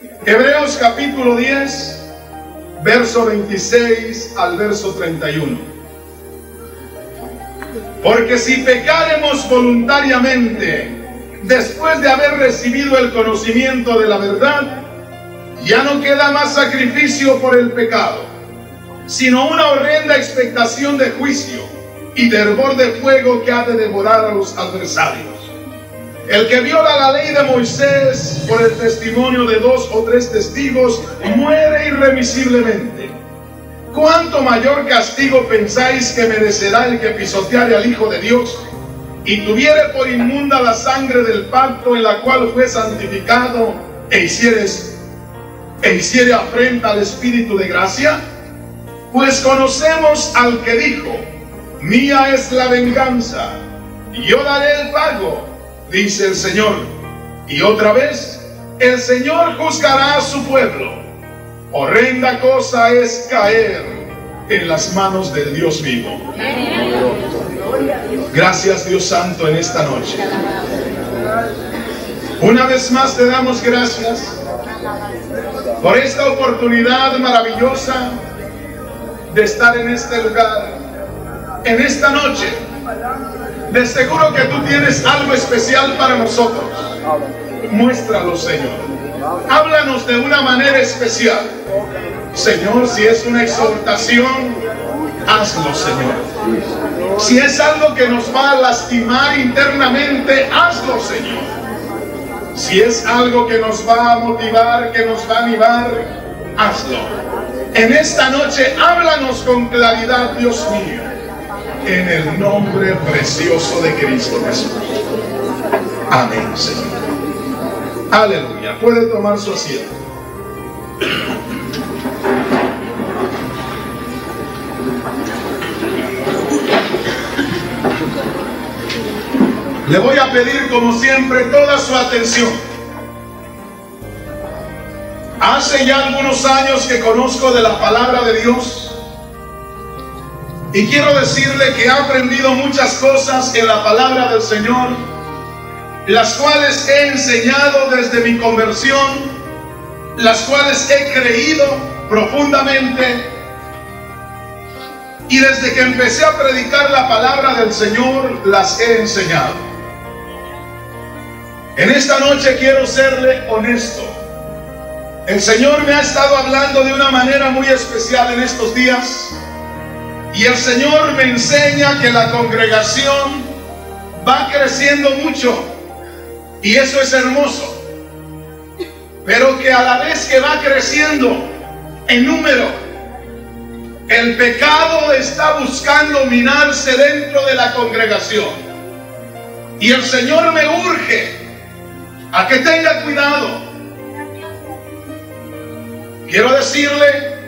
Hebreos capítulo 10, verso 26 al verso 31. Porque si pecaremos voluntariamente después de haber recibido el conocimiento de la verdad, ya no queda más sacrificio por el pecado, sino una horrenda expectación de juicio y de hervor de fuego que ha de devorar a los adversarios. El que viola la ley de Moisés por el testimonio de dos o tres testigos muere irremisiblemente. ¿Cuánto mayor castigo pensáis que merecerá el que pisoteare al Hijo de Dios y tuviere por inmunda la sangre del pacto en la cual fue santificado e e hiciere afrenta al Espíritu de gracia? Pues conocemos al que dijo, mía es la venganza, yo daré el pago, dice el Señor. Y otra vez, el Señor juzgará a su pueblo. Horrenda cosa es caer en las manos del Dios vivo. Gracias Dios Santo en esta noche. Una vez más te damos gracias por esta oportunidad maravillosa de estar en este lugar, en esta noche. De seguro que tú tienes algo especial para nosotros. Muéstralo, Señor. Háblanos de una manera especial. Señor, si es una exhortación, hazlo, Señor. Si es algo que nos va a lastimar internamente, hazlo, Señor. Si es algo que nos va a motivar, que nos va a animar, hazlo. En esta noche, háblanos con claridad, Dios mío, en el nombre precioso de Cristo Jesús. Amén, Señor. Aleluya. Puede tomar su asiento. Le voy a pedir como siempre toda su atención. Hace ya algunos años que conozco de la palabra de Dios y quiero decirle que he aprendido muchas cosas en la palabra del Señor, las cuales he enseñado desde mi conversión, las cuales he creído profundamente y desde que empecé a predicar la palabra del Señor las he enseñado. En esta noche quiero serle honesto. El Señor me ha estado hablando de una manera muy especial en estos días. Y el Señor me enseña que la congregación va creciendo mucho. Y eso es hermoso. Pero que a la vez que va creciendo en número, el pecado está buscando minarse dentro de la congregación. Y el Señor me urge a que tenga cuidado. Quiero decirle,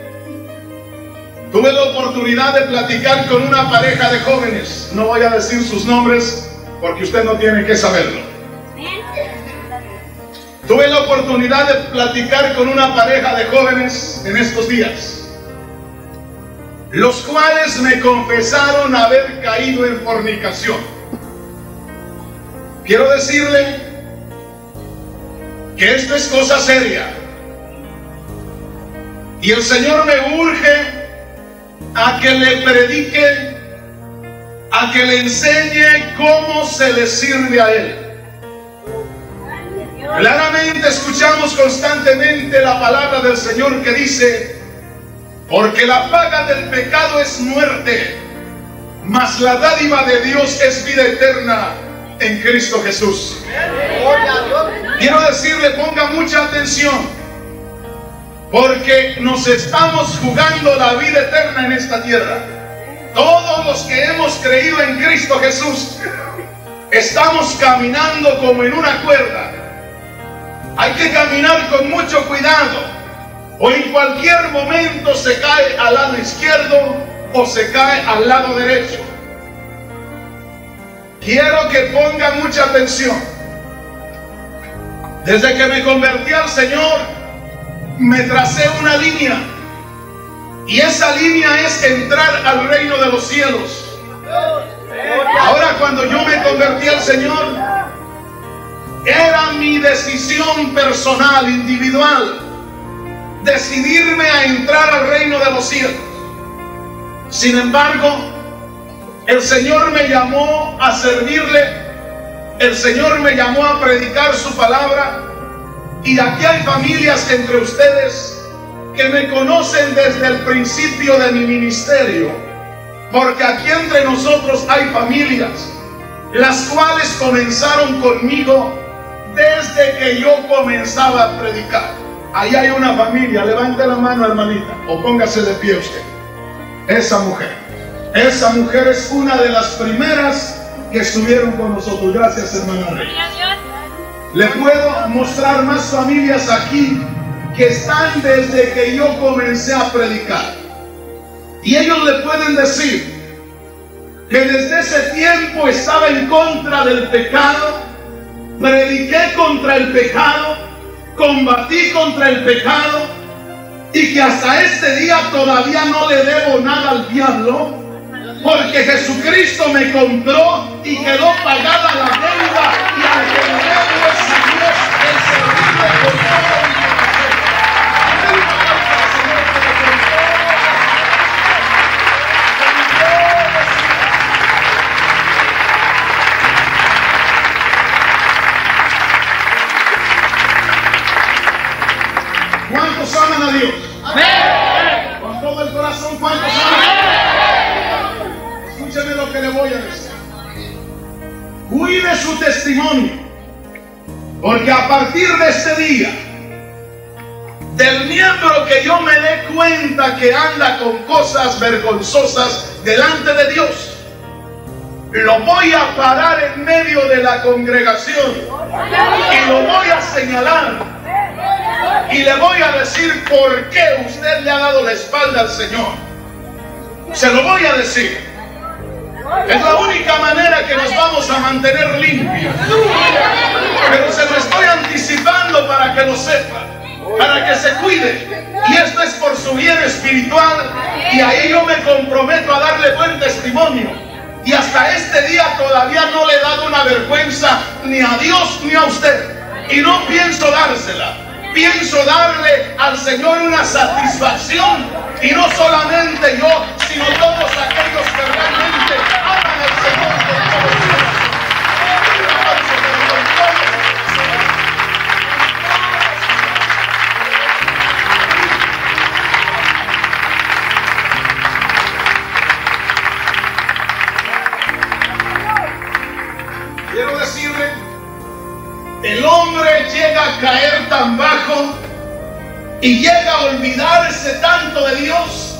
tuve la oportunidad de platicar con una pareja de jóvenes. No voy a decir sus nombres porque usted no tiene que saberlo. Tuve la oportunidad de platicar con una pareja de jóvenes en estos días, los cuales me confesaron haber caído en fornicación. Quiero decirle que esto es cosa seria. Y el Señor me urge a que le predique, a que le enseñe cómo se le sirve a Él. Claramente escuchamos constantemente la palabra del Señor que dice, porque la paga del pecado es muerte, mas la dádiva de Dios es vida eterna en Cristo Jesús. Quiero decirle, ponga mucha atención, porque nos estamos jugando la vida eterna en esta tierra. Todos los que hemos creído en Cristo Jesús, estamos caminando como en una cuerda. Hay que caminar con mucho cuidado, o en cualquier momento se cae al lado izquierdo o se cae al lado derecho. Quiero que ponga mucha atención. Desde que me convertí al Señor, me tracé una línea. Y esa línea es entrar al reino de los cielos. Ahora cuando yo me convertí al Señor, era mi decisión personal, individual. decidirme a entrar al reino de los cielos. Sin embargo, el Señor me llamó a servirle, el Señor me llamó a predicar su palabra y aquí hay familias entre ustedes que me conocen desde el principio de mi ministerio, porque aquí entre nosotros hay familias las cuales comenzaron conmigo desde que yo comenzaba a predicar. Ahí hay una familia, levante la mano hermanita o póngase de pie usted. Esa mujer, esa mujer es una de las primeras que estuvieron con nosotros. Gracias hermana. Le puedo mostrar más familias aquí que están desde que yo comencé a predicar. Y ellos le pueden decir que desde ese tiempo estaba en contra del pecado, prediqué contra el pecado, combatí contra el pecado y que hasta este día todavía no le debo nada al diablo, porque Jesucristo me compró y quedó pagada la deuda y que Dios parar en medio de la congregación y lo voy a señalar y le voy a decir por qué usted le ha dado la espalda al Señor. Se lo voy a decir. Es la única manera que nos vamos a mantener limpios. Pero se lo estoy anticipando para que lo sepa, para que se cuide. Y esto es por su bien espiritual. Y ahí yo me comprometo a darle buen testimonio. Y hasta este día todavía no le he dado una vergüenza ni a Dios ni a usted. Y no pienso dársela pienso darle al Señor una satisfacción. Y no solamente yo, sino todos aquellos que caer tan bajo y llega a olvidarse tanto de Dios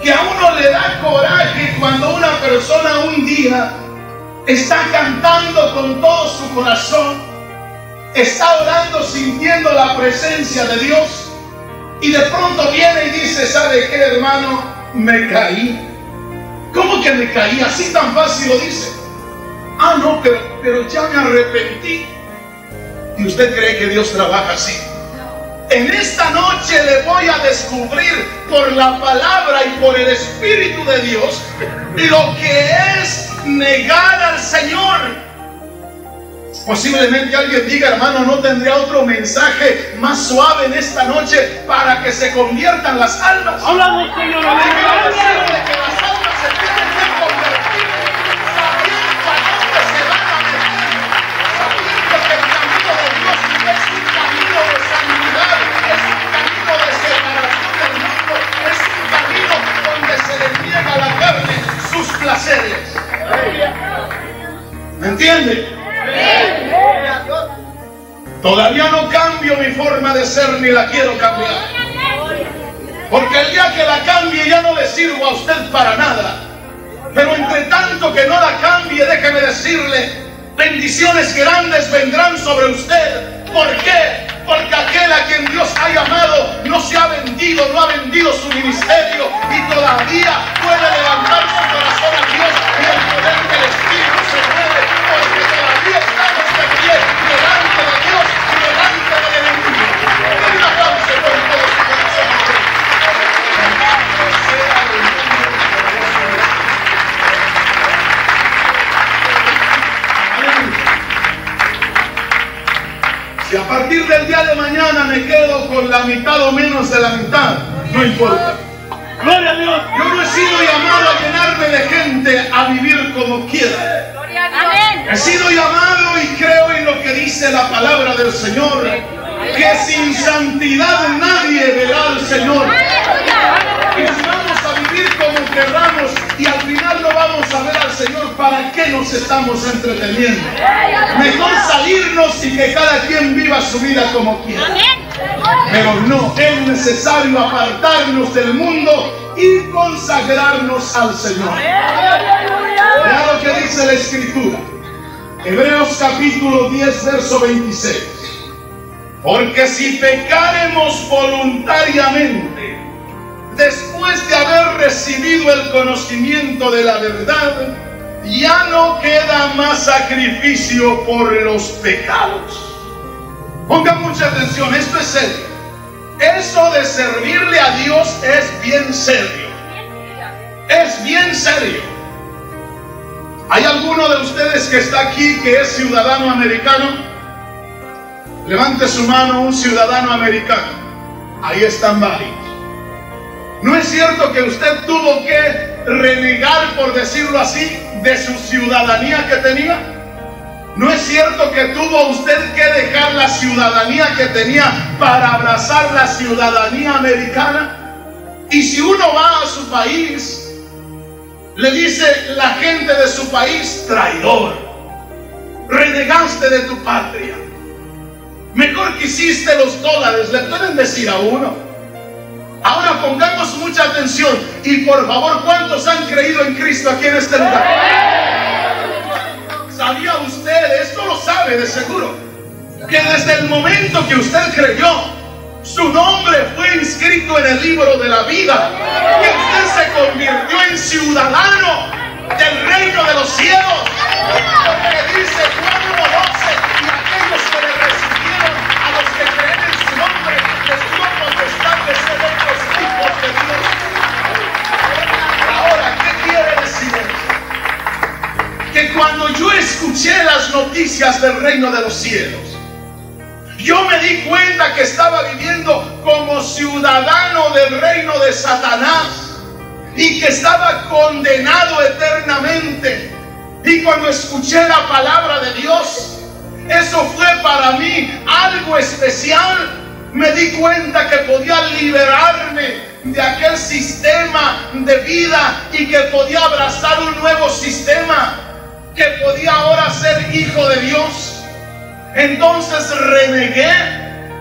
que a uno le da coraje cuando una persona un día está cantando con todo su corazón, está orando sintiendo la presencia de Dios y de pronto viene y dice, ¿sabe qué hermano? Me caí. ¿Cómo que me caí? Así tan fácil lo dice. Ah, no, pero, pero ya me arrepentí. ¿Y usted cree que Dios trabaja así? En esta noche le voy a descubrir por la palabra y por el Espíritu de Dios lo que es negar al Señor. Posiblemente alguien diga, hermano, no tendría otro mensaje más suave en esta noche para que se conviertan las almas. Hablamos, Señor. ¿Me entiende? Todavía no cambio mi forma de ser ni la quiero cambiar. Porque el día que la cambie ya no le sirvo a usted para nada. Pero entre tanto que no la cambie, déjeme decirle, bendiciones grandes vendrán sobre usted. ¿Por qué? Porque aquel a quien Dios ha llamado no se ha vendido, no ha vendido su ministerio y todavía puede levantar su corazón a Dios y el poder del Espíritu se mueve. Porque todavía Si a partir partir del día de mañana me quedo con la mitad o menos de la mitad, no importa. Gloria a Dios. Yo no he sido llamado a llenarme de gente a vivir como quiera. He sido llamado y creo en lo que dice la palabra del Señor, que sin santidad nadie verá al Señor. Como querramos y al final no vamos a ver al Señor, ¿para qué nos estamos entreteniendo? Mejor salirnos y que cada quien viva su vida como quiera. Pero no, es necesario apartarnos del mundo y consagrarnos al Señor. Vea lo que dice la Escritura. Hebreos capítulo 10, verso 26. Porque si pecaremos voluntariamente, después de haber recibido el conocimiento de la verdad, ya no queda más sacrificio por los pecados. Pongan mucha atención, esto es serio. Eso de servirle a Dios es bien serio. Es bien serio. ¿Hay alguno de ustedes que está aquí que es ciudadano americano? Levante su mano un ciudadano americano. Ahí están varios. ¿No es cierto que usted tuvo que renegar, por decirlo así, de su ciudadanía que tenía? ¿No es cierto que tuvo usted que dejar la ciudadanía que tenía para abrazar la ciudadanía americana? Y si uno va a su país, le dice la gente de su país, traidor, renegaste de tu patria. Mejor que hiciste los dólares, le pueden decir a uno. Ahora pongamos mucha atención y por favor, ¿cuántos han creído en Cristo aquí en este lugar? ¿Sabía usted, esto lo sabe de seguro, que desde el momento que usted creyó, su nombre fue inscrito en el libro de la vida, que usted se convirtió en ciudadano del reino de los cielos? Porque dice Juan 12, y aquellos que Que cuando yo escuché las noticias del reino de los cielos, yo me di cuenta que estaba viviendo como ciudadano del reino de Satanás y que estaba condenado eternamente. Y cuando escuché la palabra de Dios, eso fue para mí algo especial. Me di cuenta que podía liberarme de aquel sistema de vida y que podía abrazar un nuevo sistema, que podía ahora ser hijo de Dios. Entonces renegué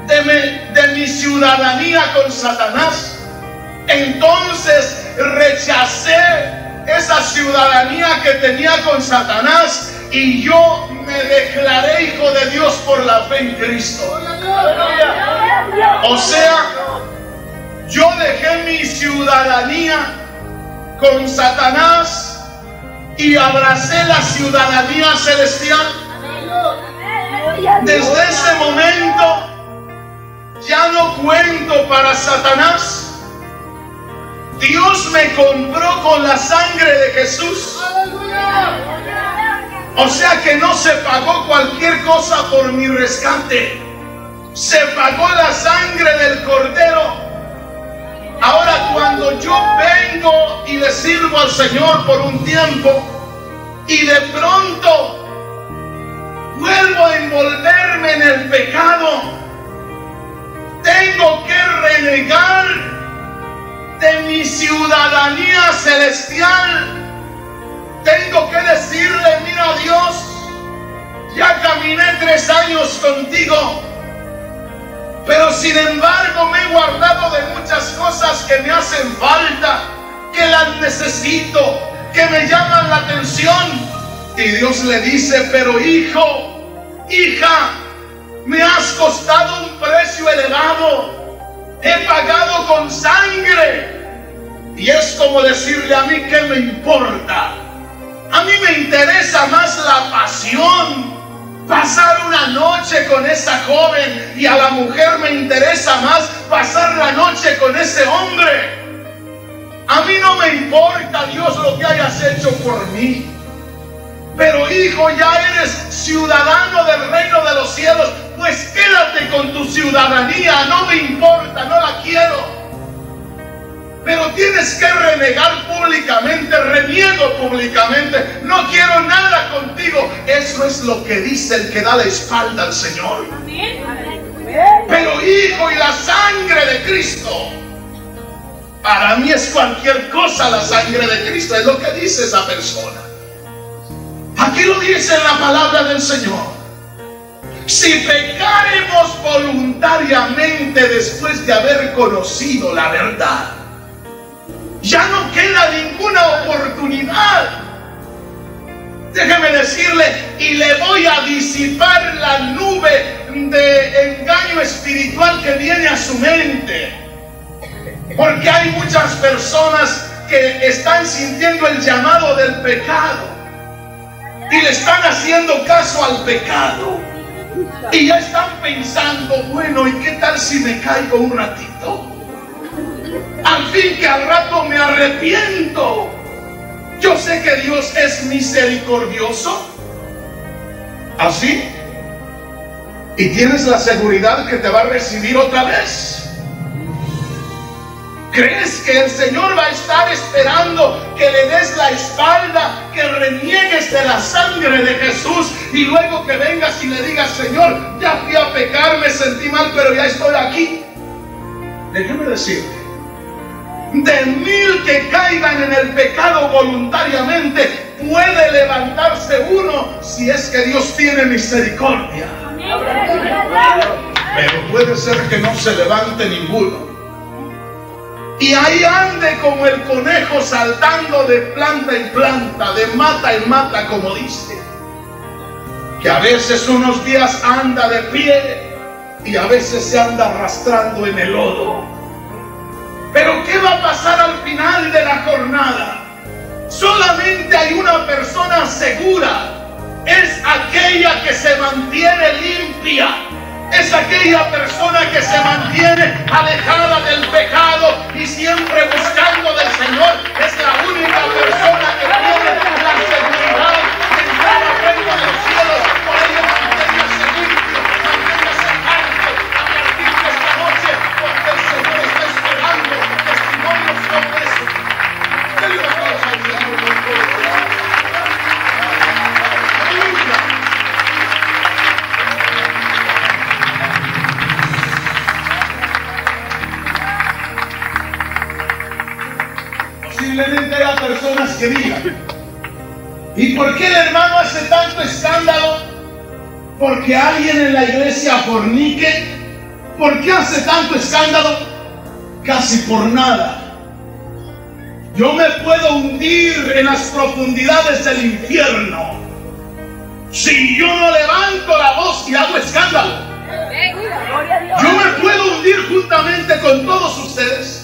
de mi, ciudadanía con Satanás. Entonces rechacé esa ciudadanía que tenía con Satanás y yo me declaré hijo de Dios por la fe en Cristo. O sea, yo dejé mi ciudadanía con Satanás y abracé la ciudadanía celestial. Desde ese momento ya no cuento para Satanás. Dios me compró con la sangre de Jesús. O sea que no se pagó cualquier cosa por mi rescate. Se pagó la sangre del cordero. Ahora cuando yo vengo y le sirvo al Señor por un tiempo y de pronto vuelvo a envolverme en el pecado, tengo que renegar de mi ciudadanía celestial. Tengo que decirle, mira Dios, ya caminé tres años contigo, pero sin embargo me he guardado de muchas cosas que me hacen falta, que las necesito, que me llaman la atención. Y Dios le dice, pero hijo, hija, me has costado un precio elevado. He pagado con sangre. Y es como decirle a mí que me importa. A mí me interesa más la pasión. Pasar una noche con esa joven y a la mujer me interesa más pasar la noche con ese hombre. A mí no me importa, Dios, lo que hayas hecho por mí. Pero hijo, ya eres ciudadano del reino de los cielos, pues quédate con tu ciudadanía, no me importa, no la quiero. Pero tienes que renegar públicamente, reniego públicamente, no quiero nada contigo. Eso es lo que dice el que da la espalda al Señor. Pero hijo, y la sangre de Cristo. Para mí es cualquier cosa la sangre de Cristo, es lo que dice esa persona. Aquí lo dice en la palabra del Señor. Si pecaremos voluntariamente después de haber conocido la verdad, ya no queda ninguna oportunidad. Déjeme decirle, y le voy a disipar la nube de engaño espiritual que viene a su mente. Porque hay muchas personas que están sintiendo el llamado del pecado y le están haciendo caso al pecado. Y ya están pensando, bueno, ¿y qué tal si me caigo un ratito? Al fin que al rato me arrepiento. Yo sé que Dios es misericordioso. ¿Así? Y tienes la seguridad que te va a recibir otra vez. ¿Crees que el Señor va a estar esperando que le des la espalda, que reniegues de la sangre de Jesús y luego que vengas y le digas, Señor, ya fui a pecar, me sentí mal, pero ya estoy aquí? Déjeme decirte, de mil que caigan en el pecado voluntariamente, puede levantarse uno si es que Dios tiene misericordia. Pero puede ser que no se levante ninguno. Y ahí ande como el conejo saltando de planta en planta, de mata en mata, como dice. Que a veces unos días anda de pie y a veces se anda arrastrando en el lodo. Pero ¿qué va a pasar al final de la jornada? Solamente hay una persona segura. Es aquella que se mantiene limpia es aquella persona que se mantiene alejada del pecado y siempre buscando del Señor. Es la única persona que tiene la seguridad reino Haya personas que digan, ¿y por qué el hermano hace tanto escándalo? Porque alguien en la iglesia fornique. ¿Por qué hace tanto escándalo? Casi por nada. Yo me puedo hundir en las profundidades del infierno si yo no levanto la voz y hago escándalo. Yo me puedo hundir juntamente con todos ustedes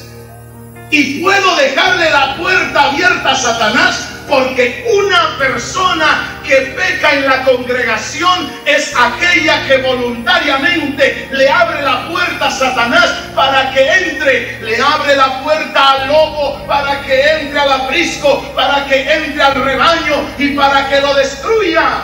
y puedo dejarle la puerta abierta a Satanás porque una persona que peca en la congregación es aquella que voluntariamente le abre la puerta a Satanás para que entre, le abre la puerta al lobo para que entre al aprisco, para que entre al rebaño y para que lo destruya.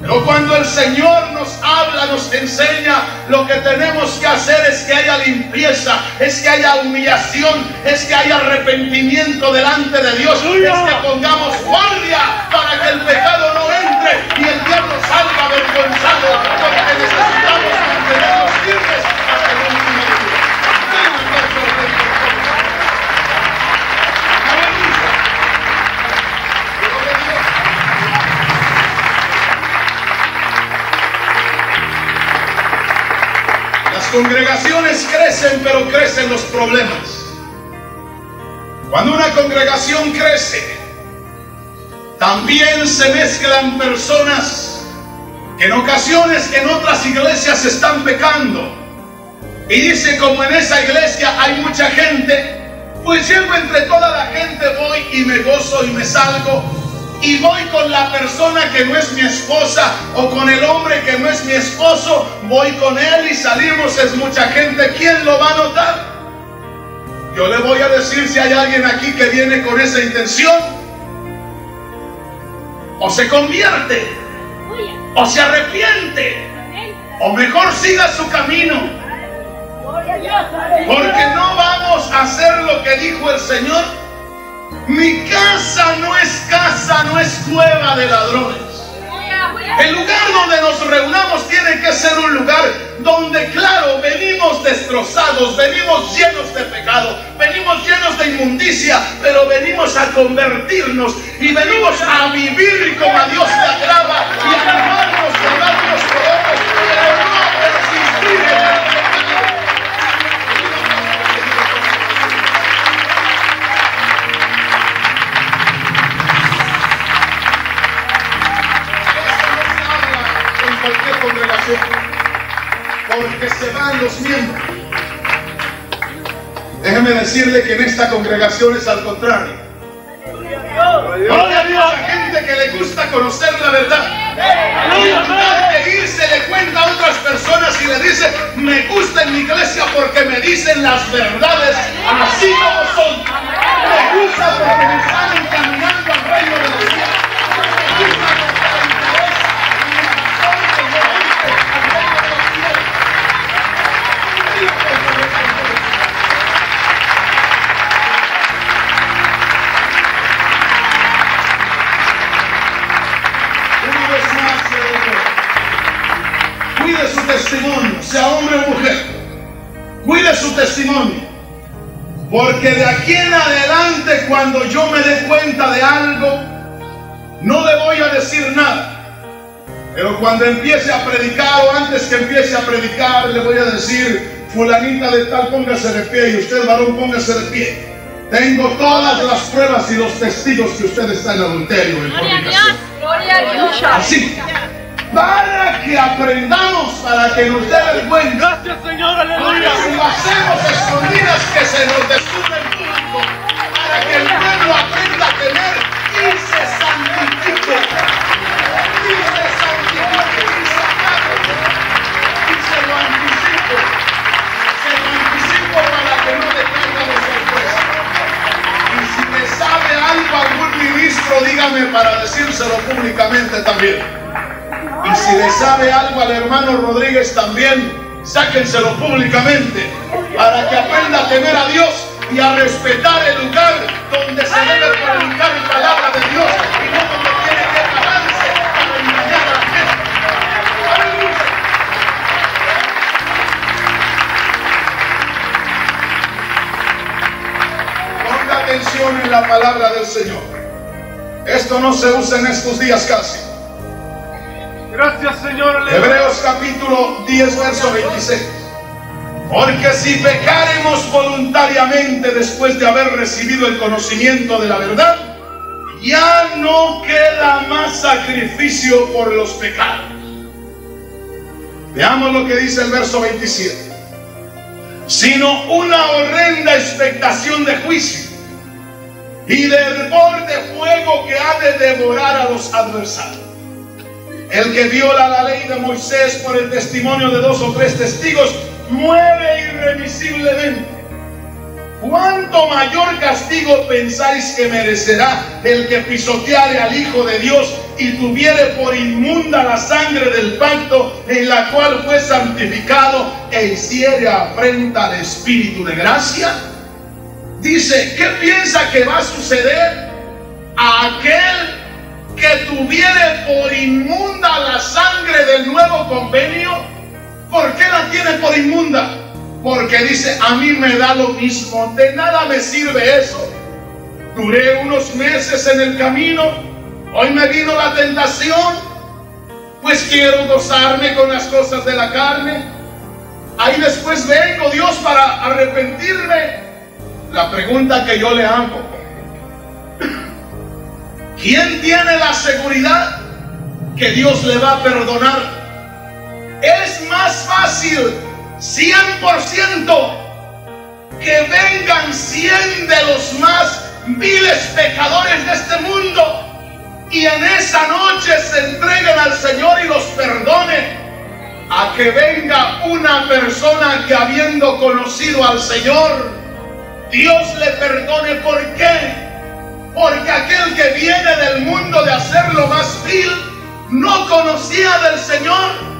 Pero cuando el Señor nos habla, nos enseña, lo que tenemos que hacer es que haya limpieza, es que haya humillación, es que haya arrepentimiento delante de Dios, es que pongamos guardia para que el pecado no entre y el diablo salga avergonzado, porque necesitamos mantenernos firmes congregaciones crecen, pero crecen los problemas. Cuando una congregación crece, también se mezclan personas que en ocasiones en otras iglesias están pecando. Y dice, como en esa iglesia hay mucha gente, pues llego entre toda la gente, voy y me gozo y me salgo. Y voy con la persona que no es mi esposa o con el hombre que no es mi esposo, voy con él y salimos, es mucha gente. ¿Quién lo va a notar? Yo le voy a decir si hay alguien aquí que viene con esa intención. o se convierte, o se arrepiente, o mejor siga su camino. Porque no vamos a hacer lo que dijo el Señor. Mi casa no es casa, no es cueva de ladrones. El lugar donde nos reunamos tiene que ser un lugar donde, claro, venimos destrozados, venimos llenos de pecado, venimos llenos de inmundicia, pero venimos a convertirnos y venimos a vivir como a Dios le agrada y a porque se van los miembros. Déjeme decirle que en esta congregación es al contrario. Gloria a Dios, a gente que le gusta conocer la verdad. En de irse le cuenta a otras personas y le dice, me gusta en mi iglesia porque me dicen las verdades así como son. Me gusta porque me están encaminando al reino de los cielos. Su testimonio. Porque de aquí en adelante, cuando yo me dé cuenta de algo, no le voy a decir nada. Pero cuando empiece a predicar o antes que empiece a predicar, le voy a decir, fulanita de tal, póngase de pie y usted, varón, póngase de pie. Tengo todas las pruebas y los testigos que usted está en adulterio, en Gloria a Dios. fornicación. Gloria a Dios. Así, para que aprendamos, para que nos dé vergüenza. Gracias, Señor, aleluya. si lo hacemos escondidas, que se nos descubra en público, para que el pueblo aprenda a temer y se santifique. Y se santifique, y se acabe. Y se lo anticipo. Se lo anticipo para que no le caiga de sorpresa. Y si me sabe algo algún ministro, dígame para decírselo públicamente también. Y si le sabe algo al hermano Rodríguez también, sáquenselo públicamente para que aprenda a temer a Dios y a respetar el lugar donde se debe predicar la palabra de Dios y no donde tiene que pararse para engañar a la gente. Ponga atención en la palabra del Señor. Esto no se usa en estos días casi. Gracias, Señor. Hebreos capítulo 10, verso 26. Porque si pecaremos voluntariamente después de haber recibido el conocimiento de la verdad, ya no queda más sacrificio por los pecados. Veamos lo que dice el verso 27. Sino una horrenda expectación de juicio y de hervor de fuego que ha de devorar a los adversarios. El que viola la ley de Moisés por el testimonio de dos o tres testigos muere irremisiblemente. ¿Cuánto mayor castigo pensáis que merecerá el que pisoteare al Hijo de Dios y tuviere por inmunda la sangre del pacto en la cual fue santificado e hiciere afrenta al Espíritu de gracia? Dice, ¿qué piensa que va a suceder a aquel que tuviere por inmunda la sangre del nuevo convenio? ¿Por qué la tiene por inmunda? Porque dice, a mí me da lo mismo, de nada me sirve eso. Duré unos meses en el camino, hoy me vino la tentación, pues quiero gozarme con las cosas de la carne. Ahí después vengo, Dios, para arrepentirme. La pregunta que yo le hago, ¿quién tiene la seguridad que Dios le va a perdonar? Es más fácil 100% que vengan 100 de los más viles pecadores de este mundo y en esa noche se entreguen al Señor y los perdone a que venga una persona que habiendo conocido al Señor, Dios le perdone. ¿Por qué? Porque aquel que viene del mundo de hacer lo más vil no conocía del Señor.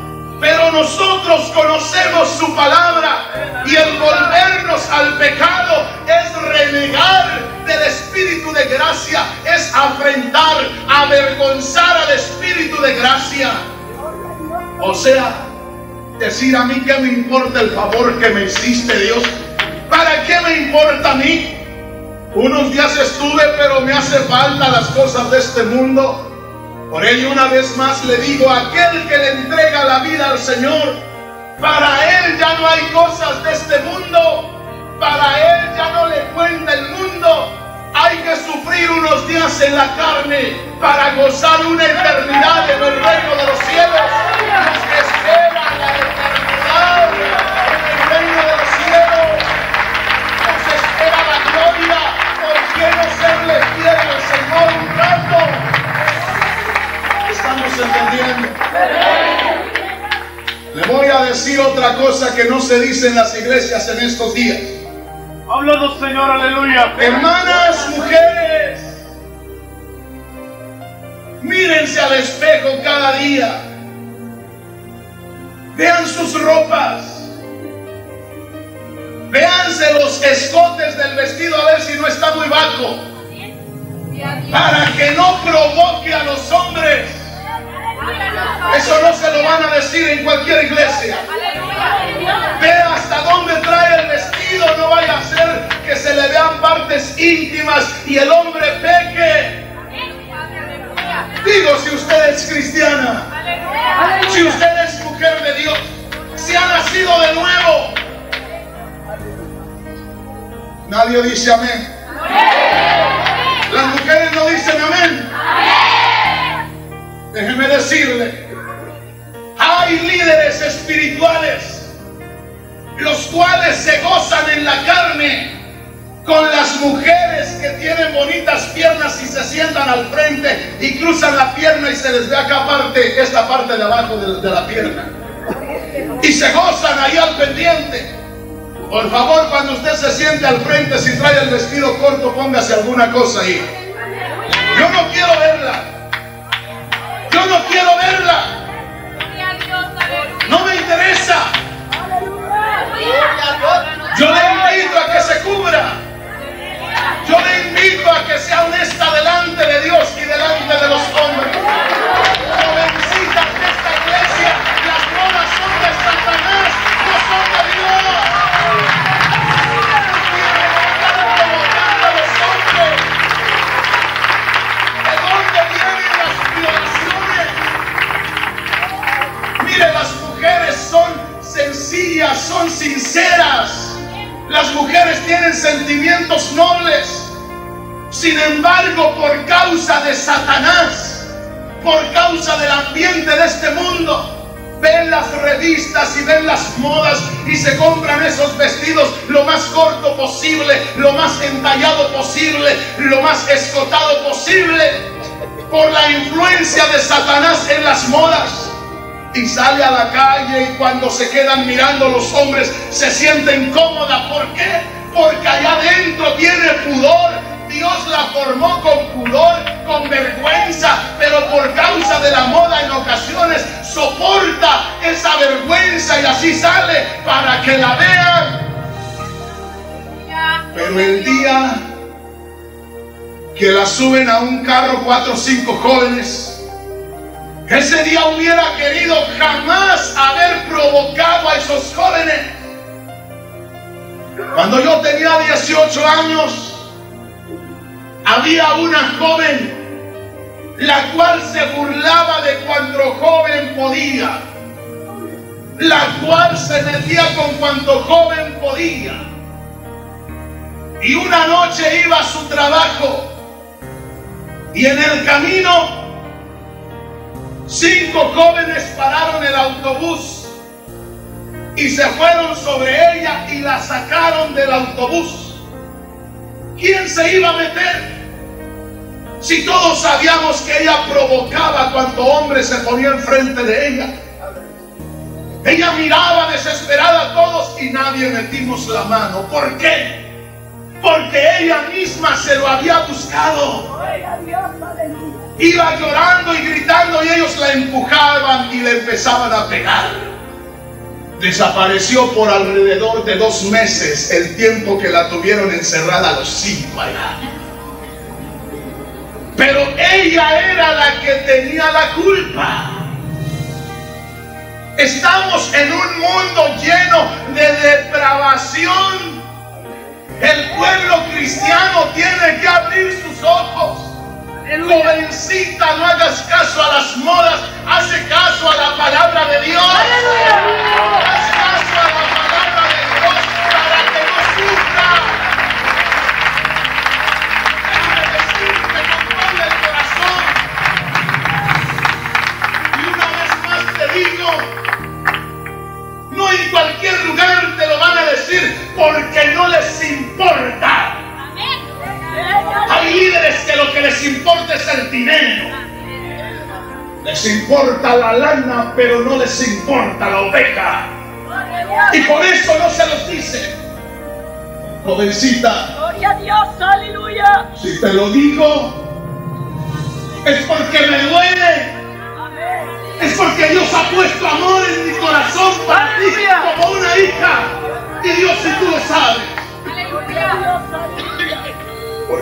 Pero nosotros conocemos su palabra y el volvernos al pecado es renegar del Espíritu de gracia, es afrentar, avergonzar al Espíritu de gracia. O sea, decir a mí que me importa el favor que me hiciste Dios. ¿Para qué me importa a mí? Unos días estuve, pero me hace falta las cosas de este mundo. Por ello una vez más le digo, aquel que le entrega la vida al Señor, para él ya no hay cosas de este mundo, para él ya no le cuenta el mundo. Hay que sufrir unos días en la carne para gozar una eternidad en el reino de los cielos. La eternidad ¿Estamos entendiendo? Le voy a decir otra cosa que no se dice en las iglesias en estos días. Háblanos, Señor, aleluya. Hermanas, mujeres, mírense al espejo cada día. Vean sus ropas. Véanse los escotes del vestido a ver si no está muy bajo. Para que no provoque a los hombres. Eso no se lo van a decir en cualquier iglesia. Ve hasta dónde trae el vestido, no vaya a ser que se le vean partes íntimas y el hombre peque. Digo, si usted es cristiana, si usted es mujer de Dios, si ha nacido de nuevo, nadie dice amén. Déjeme decirle, hay líderes espirituales los cuales se gozan en la carne con las mujeres que tienen bonitas piernas y se sientan al frente y cruzan la pierna y se les ve acá parte, esta parte de abajo de, de la pierna. Y se gozan ahí al pendiente. Por favor, cuando usted se siente al frente, si trae el vestido corto, póngase alguna cosa ahí. Yo no quiero verla. Yo no quiero verla. No me interesa. Yo le invito a que se cubra. Yo le invito a que sea honesta delante de Dios y delante de los hombres. Jovencitas de esta iglesia, las bodas son de Satanás, no son de Dios. Son sinceras. Las mujeres tienen sentimientos nobles. Sin embargo, por causa de Satanás, por causa del ambiente de este mundo, ven las revistas y ven las modas y se compran esos vestidos lo más corto posible, lo más entallado posible, lo más escotado posible, por la influencia de Satanás en las modas y sale a la calle y cuando se quedan mirando los hombres se siente incómoda. ¿Por qué? Porque allá adentro tiene pudor. Dios la formó con pudor, con vergüenza, pero por causa de la moda en ocasiones soporta esa vergüenza y así sale para que la vean. Pero el día que la suben a un carro cuatro o cinco jóvenes, ese día hubiera querido jamás haber provocado a esos jóvenes. Cuando yo tenía 18 años, había una joven la cual se burlaba de cuanto joven podía, la cual se metía con cuanto joven podía. Y una noche iba a su trabajo y en el camino Cinco jóvenes pararon el autobús y se fueron sobre ella y la sacaron del autobús. ¿Quién se iba a meter? Si todos sabíamos que ella provocaba cuando hombre se ponía enfrente de ella. Ella miraba desesperada a todos y nadie metimos la mano. ¿Por qué? porque ella misma se lo había buscado. Iba llorando y gritando y ellos la empujaban y le empezaban a pegar. Desapareció por alrededor de dos meses el tiempo que la tuvieron encerrada los cinco allá. Pero ella era la que tenía la culpa. Estamos en un mundo lleno de depravación. El pueblo cristiano tiene que abrir sus ojos. Jovencita, no hagas caso a las modas, hace caso a la palabra de Dios. Haz caso a la palabra de Dios para que no sufra. Déjame decirte con todo el corazón. Y una vez más te digo, no en cualquier lugar te lo van a decir porque no les importa. Hay líderes que lo que les importa es el dinero. Les importa la lana, pero no les importa la oveja. Y por eso no se los dice. Jovencita, Gloria a Dios, aleluya. si te lo digo, es porque me duele. Es porque Dios ha puesto amor en mi corazón para ti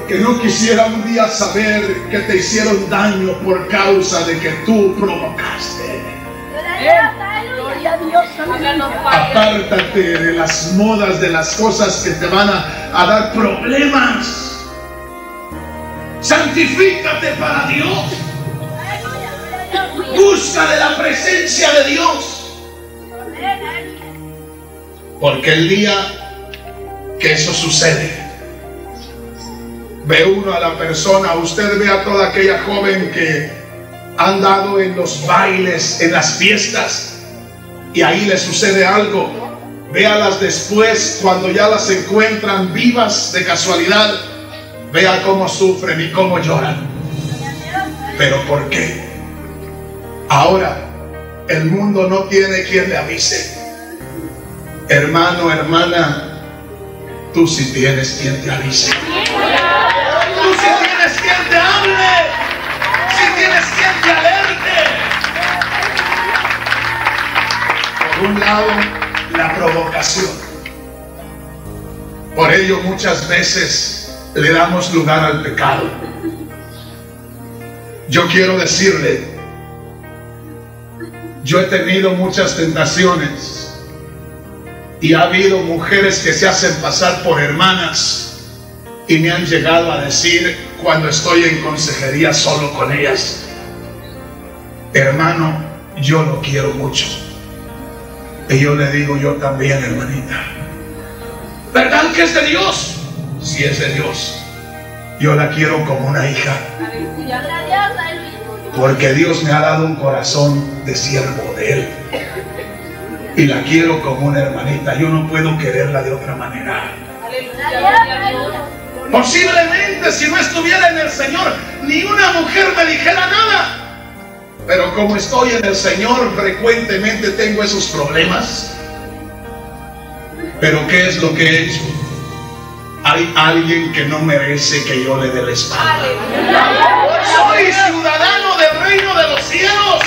Porque no quisiera un día saber que te hicieron daño por causa de que tú provocaste. Apártate de las modas, de las cosas que te van a, a dar problemas. Santifícate para Dios. Busca de la presencia de Dios. Porque el día que eso sucede, ve uno a la persona, usted ve a toda aquella joven que ha andado en los bailes, en las fiestas, y ahí le sucede algo. Véalas después, cuando ya las encuentran vivas de casualidad, vea cómo sufren y cómo lloran. ¿Pero por qué? Ahora, el mundo no tiene quien le avise. Hermano, hermana, tú sí tienes quien te avise. Tú sí tienes quien te hable. Sí tienes quien te alerte. Por un lado, la provocación. Por ello muchas veces le damos lugar al pecado. Yo quiero decirle, yo he tenido muchas tentaciones y ha habido mujeres que se hacen pasar por hermanas y me han llegado a decir cuando estoy en consejería solo con ellas, hermano, yo lo quiero mucho. Y yo le digo, yo también, hermanita. ¿Verdad que es de Dios? Si es de Dios. Yo la quiero como una hija. Porque Dios me ha dado un corazón de siervo de Él. Y la quiero como una hermanita. Yo no puedo quererla de otra manera. Posiblemente si no estuviera en el Señor, ni una mujer me dijera nada. Pero como estoy en el Señor, frecuentemente tengo esos problemas. Pero ¿qué es lo que he hecho? Hay alguien que no merece que yo le dé la espalda. Soy ciudadano reino de los cielos.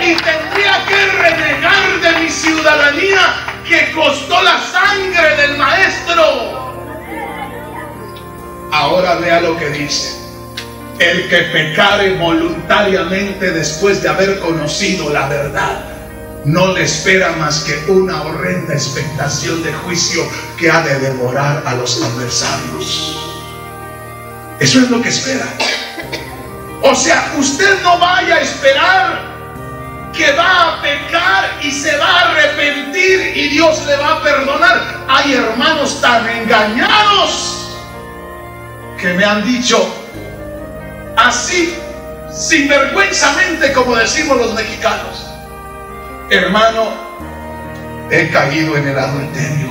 Y tendría que renegar de mi ciudadanía que costó la sangre del maestro. Ahora vea lo que dice. El que pecare voluntariamente después de haber conocido la verdad, no le espera más que una horrenda expectación de juicio que ha de devorar a los adversarios. Eso es lo que espera. O sea, usted no vaya a esperar que va a pecar y se va a arrepentir y Dios le va a perdonar. Hay hermanos tan engañados que me han dicho así, sinvergüenzamente, como decimos los mexicanos. Hermano, he caído en el adulterio.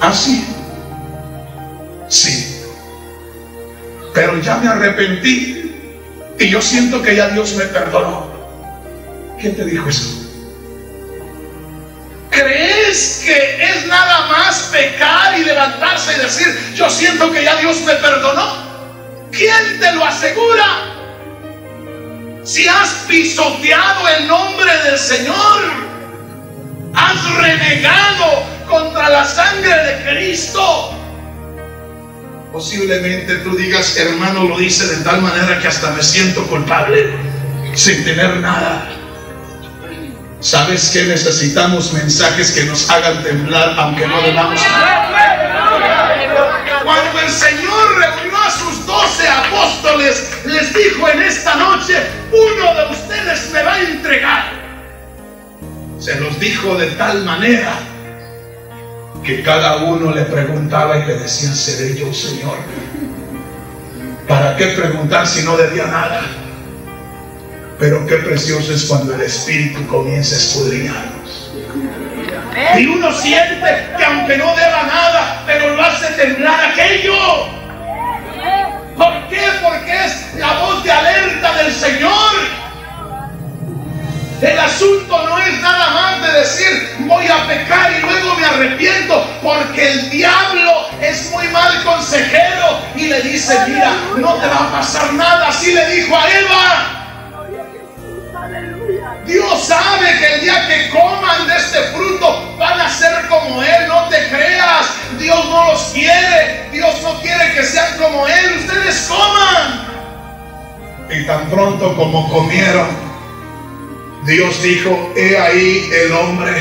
Así. Sí. Pero ya me arrepentí y yo siento que ya Dios me perdonó. ¿Quién te dijo eso? ¿Crees que es nada más pecar y levantarse y decir, yo siento que ya Dios me perdonó? ¿Quién te lo asegura? Si has pisoteado el nombre del Señor, has renegado contra la sangre de Cristo. Posiblemente tú digas, hermano, lo dice de tal manera que hasta me siento culpable, sin tener nada. ¿Sabes que necesitamos mensajes que nos hagan temblar aunque no debamos Cuando el Señor reunió a sus doce apóstoles, les dijo en esta noche, uno de ustedes me va a entregar. Se los dijo de tal manera que cada uno le preguntaba y le decía, seré yo, Señor. ¿Para qué preguntar si no debía nada? Pero qué precioso es cuando el Espíritu comienza a escudriñarnos. Y uno siente que aunque no deba nada, pero lo hace temblar aquello. ¿Por qué? Porque es la voz de alerta del Señor. El asunto no es nada decir voy a pecar y luego me arrepiento, porque el diablo es muy mal consejero y le dice, mira, no te va a pasar nada. Así le dijo a Eva. Dios sabe que el día que coman de este fruto van a ser como Él, no te creas. Dios no los quiere, Dios no quiere que sean como Él, ustedes coman. Y tan pronto como comieron, Dios dijo, he ahí el hombre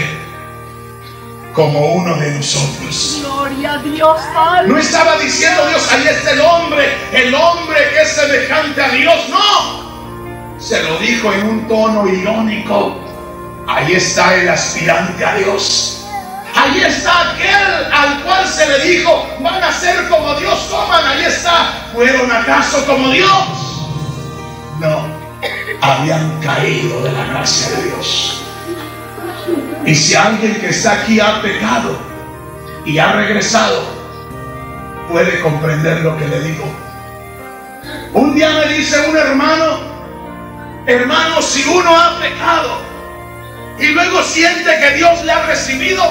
como uno de nosotros. Gloria a Dios. No estaba diciendo Dios, ahí está el hombre, el hombre que es semejante a Dios, no se lo dijo en un tono irónico. Ahí está el aspirante a Dios. Ahí está aquel al cual se le dijo, van a ser como Dios, coman, ahí está. ¿Fueron acaso como Dios? No, habían caído de la gracia de Dios. Y si alguien que está aquí ha pecado y ha regresado, puede comprender lo que le digo. Un día me dice un hermano, Hermano, si uno ha pecado y luego siente que Dios le ha recibido,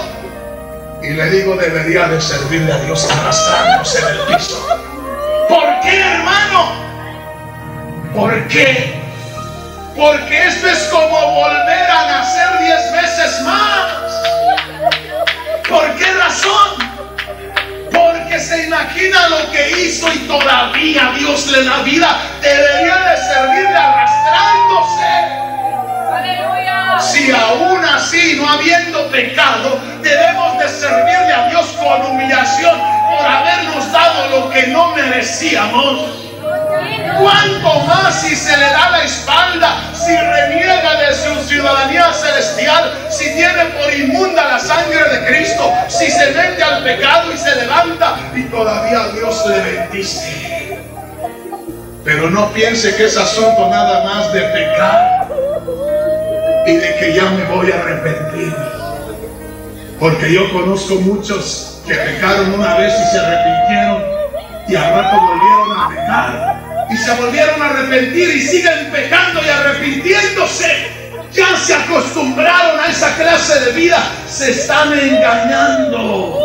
y le digo, debería de servirle a Dios arrastrándose en el piso. ¿Por qué, hermano? ¿Por qué? Porque esto es como volver a nacer diez veces más. ¿Por qué razón? Porque se imagina lo que hizo y todavía Dios le da vida. Debería de servirle arrastrándose. Si aún así, no habiendo pecado, debemos de servirle a Dios con humillación por habernos dado lo que no merecíamos. ¿Cuánto más si se le da la espalda, si reniega de su ciudadanía celestial, si tiene por inmunda la sangre de Cristo, si se mete al pecado y se levanta y todavía Dios le bendice? Pero no piense que es asunto nada más de pecar y de que ya me voy a arrepentir. Porque yo conozco muchos que pecaron una vez y se arrepintieron y al rato volvieron a pecar y se volvieron a arrepentir y siguen pecando y arrepintiéndose. Ya se acostumbraron a esa clase de vida, se están engañando.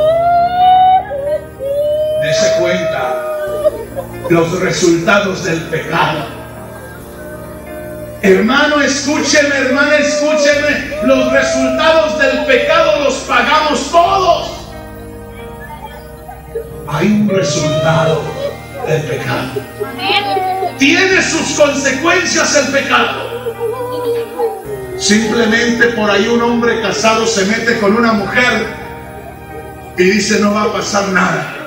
Dese cuenta los resultados del pecado. Hermano, escúcheme, hermana, escúcheme. Los resultados del pecado los pagamos todos. Hay un resultado del pecado. Tiene sus consecuencias el pecado. Simplemente por ahí un hombre casado se mete con una mujer y dice no va a pasar nada.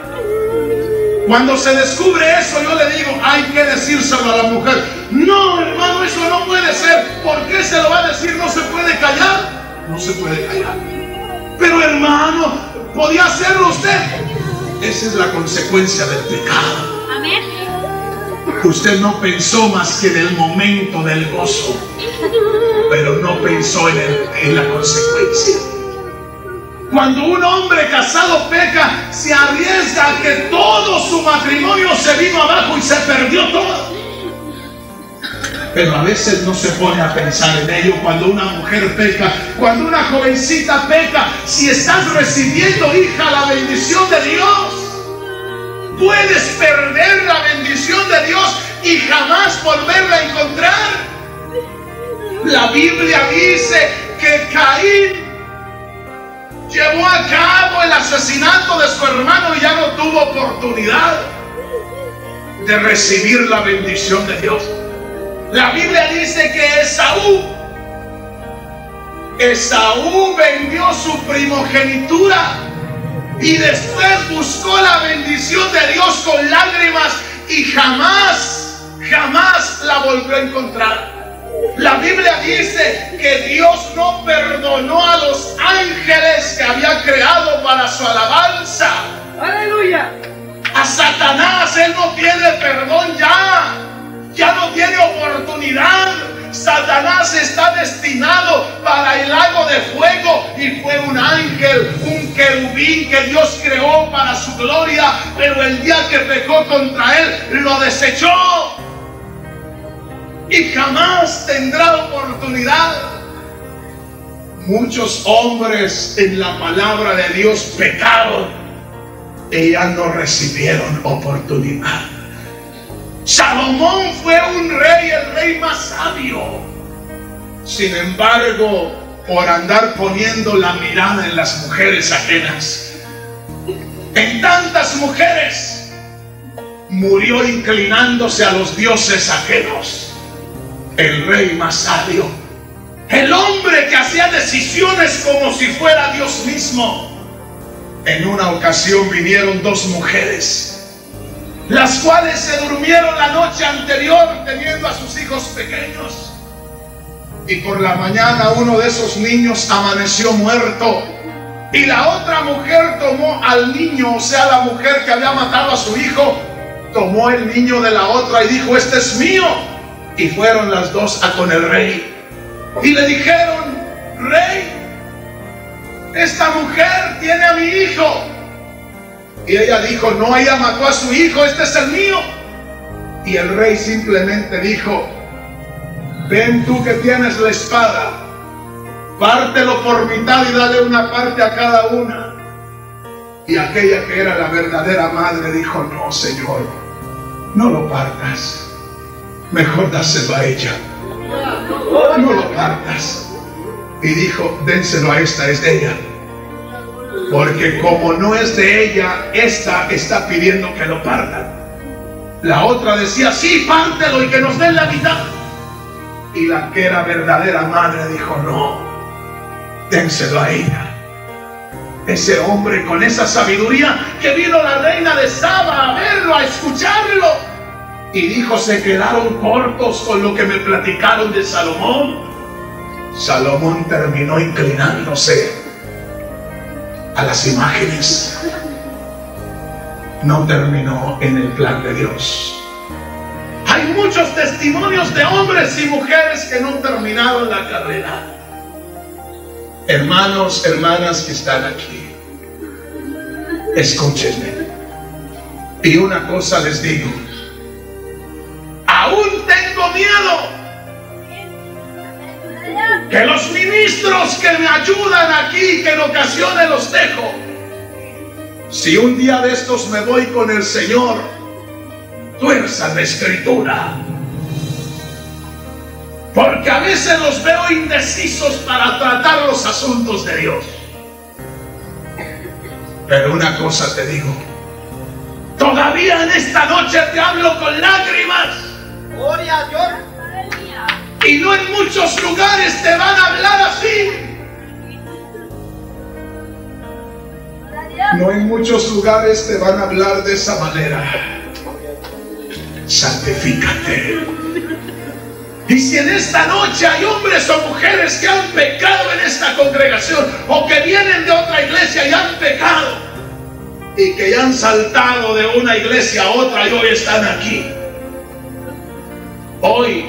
Cuando se descubre eso, yo le digo, hay que decírselo a la mujer. No, hermano, eso no puede ser. ¿Por qué se lo va a decir? No se puede callar. No se puede callar. Pero hermano, ¿podía hacerlo usted? Esa es la consecuencia del pecado. Amén. Usted no pensó más que en el momento del gozo, pero no pensó en, el- en la consecuencia. Cuando un hombre casado peca, se arriesga a que todo su matrimonio se vino abajo y se perdió todo. pero a veces no se pone a pensar en ello cuando una mujer peca, cuando una jovencita peca, si estás recibiendo, hija, la bendición de Dios, puedes perder la bendición de Dios y jamás volverla a encontrar. La Biblia dice que Caín llevó a cabo el asesinato de su hermano y ya no tuvo oportunidad de recibir la bendición de Dios. La Biblia dice que Esaú, Esaú vendió su primogenitura y después buscó la bendición de Dios con lágrimas y jamás, jamás la volvió a encontrar. La Biblia dice que Dios no perdonó a los ángeles que había creado para su alabanza. Aleluya. A Satanás Él no tiene perdón ya. Satanás está destinado para el lago de fuego y fue un ángel, un querubín que Dios creó para su gloria, pero el día que pecó contra él lo desechó y jamás tendrá oportunidad. Muchos hombres en la palabra de Dios pecaron y ya no recibieron oportunidad. Salomón fue un rey, el rey más sabio. Sin embargo, por andar poniendo la mirada en las mujeres ajenas, en tantas mujeres, murió inclinándose a los dioses ajenos el rey más sabio, el hombre que hacía decisiones como si fuera Dios mismo. En una ocasión vinieron dos mujeres, las cuales se durmieron la noche anterior teniendo a sus hijos pequeños. Y por la mañana uno de esos niños amaneció muerto. Y la otra mujer tomó al niño, o sea, la mujer que había matado a su hijo, tomó el niño de la otra y dijo, este es mío y fueron las dos a con el rey. Y le dijeron, rey, esta mujer tiene a mi hijo. Y ella dijo, no, ella mató a su hijo, este es el mío. Y el rey simplemente dijo, ven tú que tienes la espada, pártelo por mitad y dale una parte a cada una. Y aquella que era la verdadera madre dijo, no, Señor, no lo partas mejor dáselo a ella. No lo partas. Y dijo, dénselo a esta, es de ella. Porque como no es de ella, esta está pidiendo que lo partan. La otra decía, sí, pártelo y que nos den la mitad. Y la que era verdadera madre dijo, no, dénselo a ella. Ese hombre con esa sabiduría que vino la reina de Saba a verlo, a escucharlo y dijo, se quedaron cortos con lo que me platicaron de Salomón. Salomón terminó inclinándose a las imágenes. No terminó en el plan de Dios. Hay muchos testimonios de hombres y mujeres que no terminaron la carrera. Hermanos, hermanas que están aquí, escúchenme. Y una cosa les digo, aún tengo miedo. Que los ministros que me ayudan aquí, que en ocasiones los dejo, si un día de estos me voy con el Señor, tuerzan la escritura. Porque a veces los veo indecisos para tratar los asuntos de Dios. Pero una cosa te digo, todavía en esta noche te hablo con lágrimas Gloria Y no en muchos lugares te van a hablar así. No en muchos lugares te van a hablar de esa manera. Santifícate. Y si en esta noche hay hombres o mujeres que han pecado en esta congregación o que vienen de otra iglesia y han pecado y que ya han saltado de una iglesia a otra y hoy están aquí Hoy,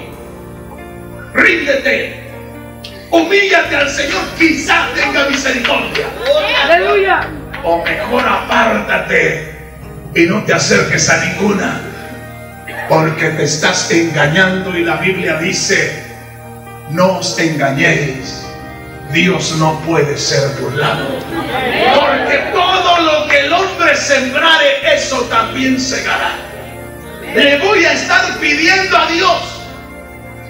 ríndete, humíllate al Señor, quizás tenga misericordia. Aleluya. O mejor apártate y no te acerques a ninguna. Porque te estás engañando y la Biblia dice, no os engañéis. Dios no puede ser burlado. Porque todo lo que el hombre sembrare, eso también segará. Le voy a estar pidiendo a Dios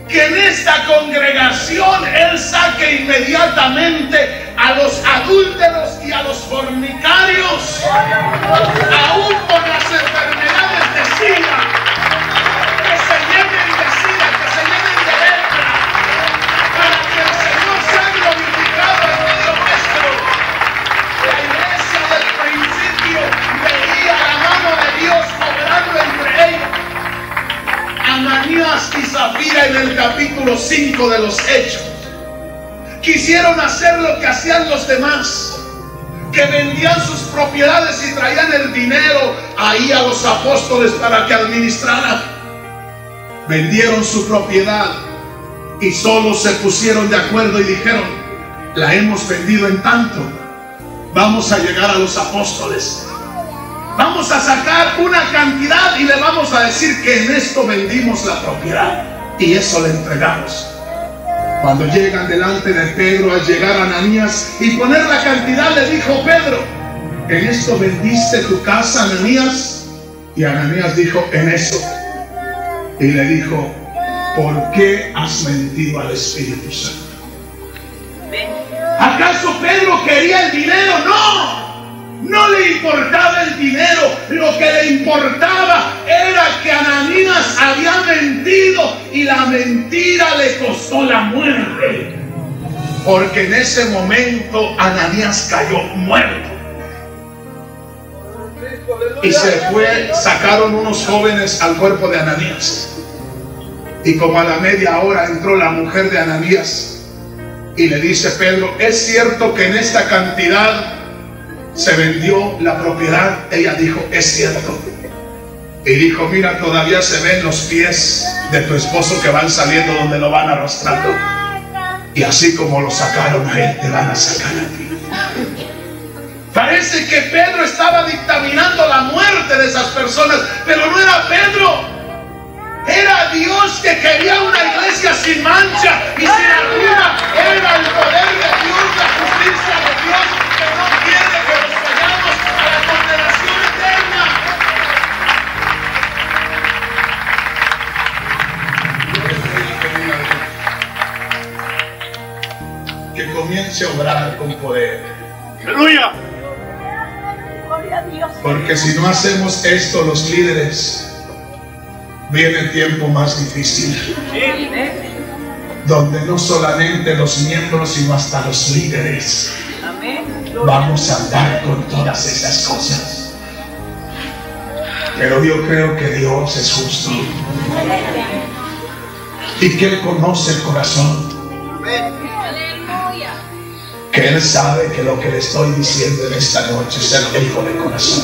que en esta congregación Él saque inmediatamente a los adúlteros y a los fornicarios, aún por las enfermedades de SIDA, En el capítulo 5 de los Hechos quisieron hacer lo que hacían los demás, que vendían sus propiedades y traían el dinero ahí a los apóstoles para que administraran. Vendieron su propiedad y solo se pusieron de acuerdo y dijeron, la hemos vendido en tanto, vamos a llegar a los apóstoles. Vamos a sacar una cantidad y le vamos a decir que en esto vendimos la propiedad y eso le entregamos. Cuando llegan delante de Pedro, al llegar a Ananías y poner la cantidad, le dijo Pedro, ¿en esto vendiste tu casa, Ananías? Y Ananías dijo, en eso. Y le dijo, ¿por qué has mentido al Espíritu Santo? ¿Acaso Pedro quería el dinero? No. No le importaba el dinero, lo que le importaba era que Ananías había mentido y la mentira le costó la muerte. Porque en ese momento Ananías cayó muerto. Y se fue, sacaron unos jóvenes al cuerpo de Ananías. Y como a la media hora entró la mujer de Ananías y le dice Pedro, ¿es cierto que en esta cantidad se vendió la propiedad, ella dijo, es cierto. Y dijo, mira, todavía se ven los pies de tu esposo que van saliendo donde lo van arrastrando. Y así como lo sacaron a él, te van a sacar a ti. Parece que Pedro estaba dictaminando la muerte de esas personas, pero no era Pedro. Era Dios que quería una iglesia sin mancha y sin arruga. Era el poder de Dios, la justicia de comience a obrar con poder. Aleluya. Porque si no hacemos esto los líderes, viene el tiempo más difícil. Donde no solamente los miembros, sino hasta los líderes vamos a andar con todas esas cosas. Pero yo creo que Dios es justo. Y que Él conoce el corazón. Que Él sabe que lo que le estoy diciendo en esta noche es el hijo de corazón.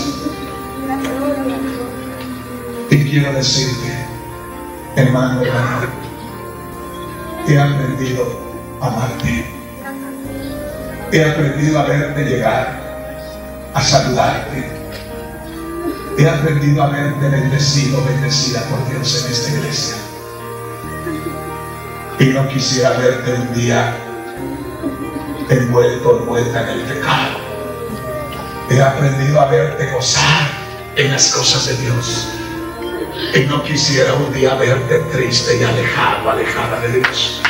Y quiero decirte, hermano, hermano, he aprendido a amarte. He aprendido a verte llegar, a saludarte. He aprendido a verte bendecido, bendecida por Dios en esta iglesia. Y no quisiera verte un día envuelto, envuelta en el pecado. He aprendido a verte gozar en las cosas de Dios. Y no quisiera un día verte triste y alejado, alejada de Dios.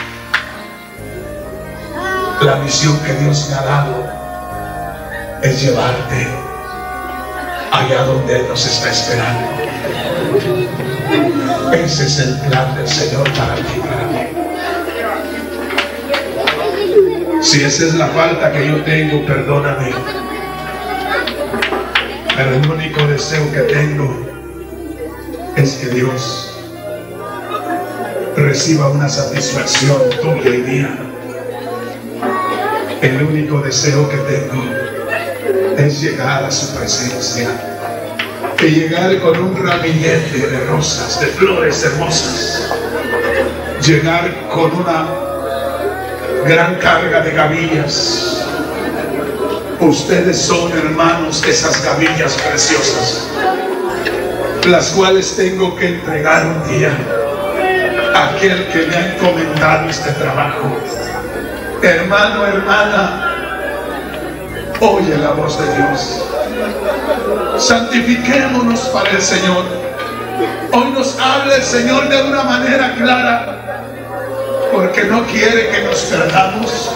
La misión que Dios me ha dado es llevarte allá donde Él nos está esperando. Ese es el plan del Señor para ti, para Si esa es la falta que yo tengo, perdóname. Pero el único deseo que tengo es que Dios reciba una satisfacción tuya y mía. El único deseo que tengo es llegar a su presencia y llegar con un ramillete de rosas, de flores hermosas, llegar con una gran carga de gavillas. Ustedes son hermanos esas gavillas preciosas las cuales tengo que entregar un día a aquel que me ha encomendado este trabajo. Hermano, hermana, oye la voz de Dios. Santifiquémonos para el Señor. Hoy nos habla el Señor de una manera clara, porque no quiere que nos perdamos